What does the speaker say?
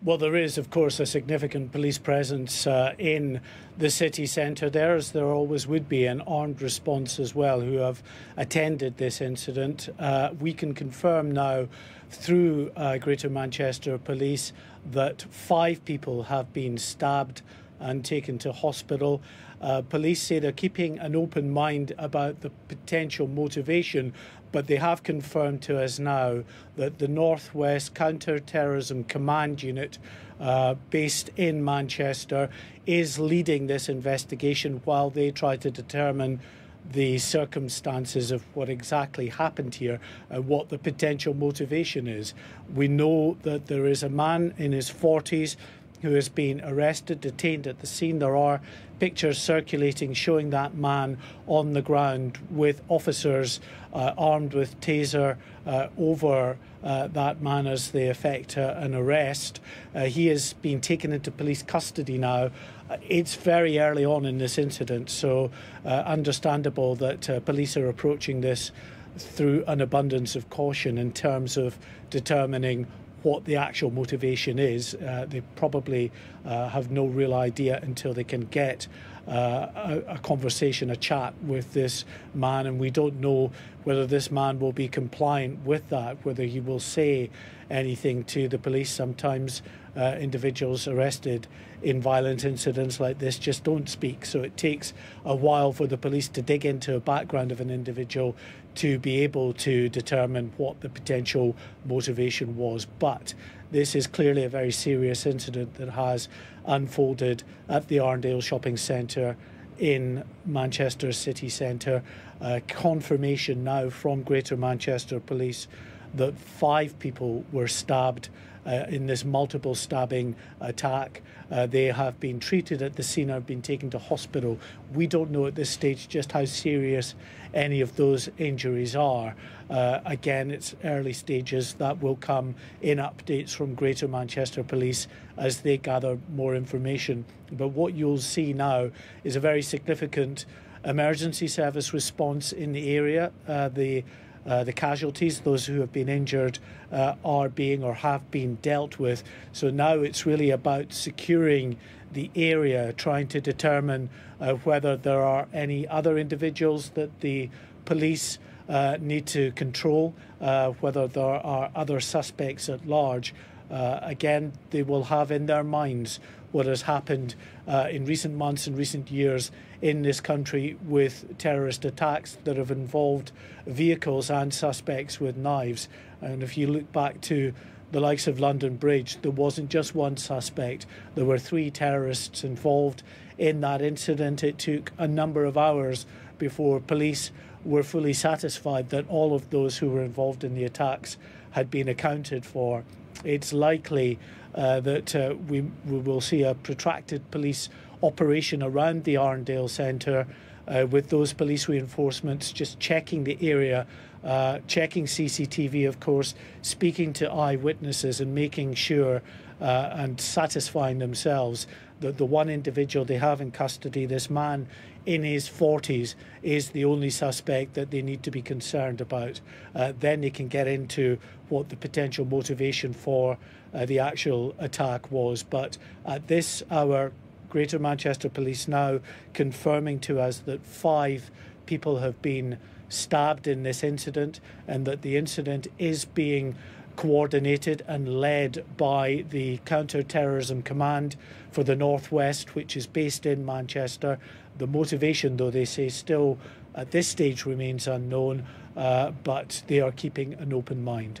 Well, there is, of course, a significant police presence uh, in the city centre there, as there always would be, an armed response as well, who have attended this incident. Uh, we can confirm now through uh, Greater Manchester Police that five people have been stabbed and taken to hospital. Uh, police say they're keeping an open mind about the potential motivation, but they have confirmed to us now that the Northwest Counter-Terrorism Command Unit, uh, based in Manchester, is leading this investigation while they try to determine the circumstances of what exactly happened here and what the potential motivation is. We know that there is a man in his 40s who has been arrested, detained at the scene. There are pictures circulating showing that man on the ground with officers uh, armed with taser uh, over uh, that man as they effect uh, an arrest. Uh, he has been taken into police custody now. Uh, it's very early on in this incident, so understandable that police are approaching this through an abundance of caution in terms of determining what the actual motivation is. Uh, they probably uh, have no real idea until they can get uh, a, a, conversation, a chat with this man, and we don't know whether this man will be compliant with that, whether he will say anything to the police. Sometimes uh, individuals arrested in violent incidents like this just don't speak, so it takes a while for the police to dig into a background of an individual to be able to determine what the potential motivation was. But this is clearly a very serious incident that has unfolded at the Arndale Shopping Centre in Manchester city centre. Uh, confirmation now from Greater Manchester Police that five people were stabbed uh, in this multiple stabbing attack. Uh, they have been treated at the scene, have been taken to hospital. We don't know at this stage just how serious any of those injuries are. Uh, again, it's early stages. That will come in updates from Greater Manchester Police as they gather more information. But what you'll see now is a very significant emergency service response in the area. Uh, the uh, the casualties, those who have been injured, uh, are being or have been dealt with. So now it's really about securing the area, trying to determine uh, whether there are any other individuals that the police uh, need to control, uh, whether there are other suspects at large. Uh, again, they will have in their minds what has happened uh, in recent months and recent years in this country with terrorist attacks that have involved vehicles and suspects with knives. And if you look back to the likes of London Bridge, there wasn't just one suspect, there were three terrorists involved in that incident. It took a number of hours before police were fully satisfied that all of those who were involved in the attacks had been accounted for. It's likely uh, that uh, we, we will see a protracted police operation around the Arndale Centre uh, with those police reinforcements just checking the area, uh, checking CCTV, of course, speaking to eyewitnesses and making sure uh, and satisfying themselves that the one individual they have in custody, this man in his 40s, is the only suspect that they need to be concerned about. Uh, then they can get into what the potential motivation for uh, the actual attack was. But at this hour, Greater Manchester Police now confirming to us that five people have been stabbed in this incident and that the incident is being coordinated and led by the Counter-Terrorism Command for the Northwest, which is based in Manchester. The motivation, though they say, still at this stage remains unknown, uh, but they are keeping an open mind.